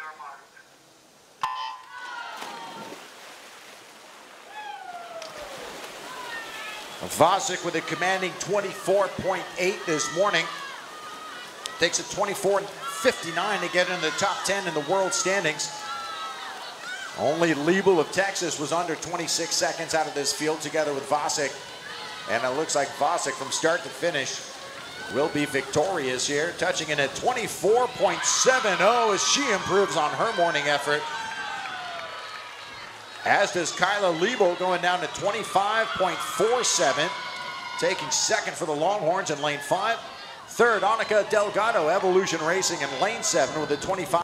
your mark. Wasick with a commanding 24.8 this morning. Takes a 24.59 to get in the top 10 in the world standings. Only Leibel of Texas was under 26 seconds out of this field together with Wasick. And it looks like Wasick from start to finish will be victorious here, touching in at 24.70 as she improves on her morning effort. As does Kyla Leibel going down to 25.47, taking second for the Longhorns in lane five. Third, Anicka Delgado, Evolution Racing in lane seven with a 25.